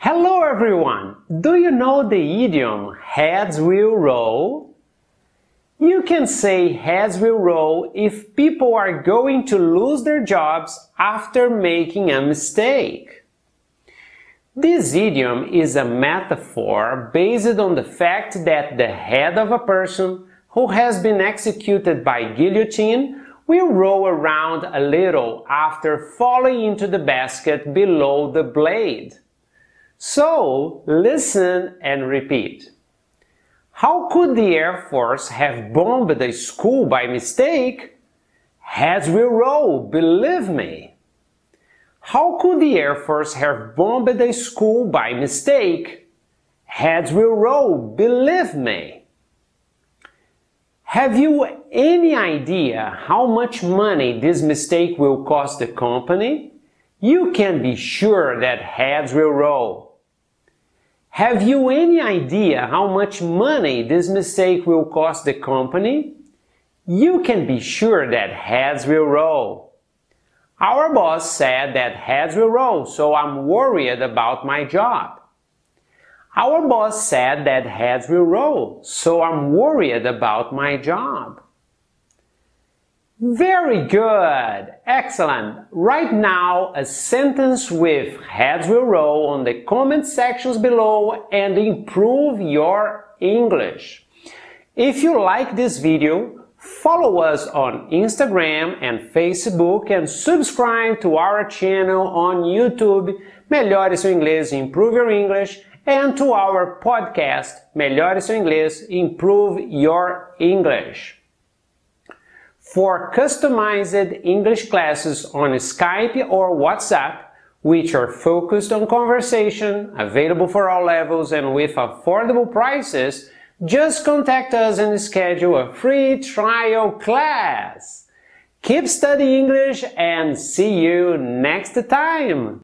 Hello everyone! Do you know the idiom heads will roll? You can say heads will roll if people are going to lose their jobs after making a mistake. This idiom is a metaphor based on the fact that the head of a person who has been executed by guillotine will roll around a little after falling into the basket below the blade. So, listen and repeat. How could the Air Force have bombed a school by mistake? Heads will roll, believe me. How could the Air Force have bombed a school by mistake? Heads will roll, believe me. Have you any idea how much money this mistake will cost the company? You can be sure that heads will roll. Have you any idea how much money this mistake will cost the company? You can be sure that heads will roll. Our boss said that heads will roll, so I'm worried about my job. Our boss said that heads will roll, so I'm worried about my job. Very good! Excellent! Right now a sentence with heads will roll on the comment sections below and improve your English. If you like this video, follow us on Instagram and Facebook and subscribe to our channel on YouTube Melhore seu inglês, Improve Your English and to our podcast Melhore seu inglês, Improve Your English. For customized English classes on Skype or WhatsApp, which are focused on conversation, available for all levels and with affordable prices, just contact us and schedule a free trial class. Keep studying English and see you next time!